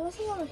해봐 생각을.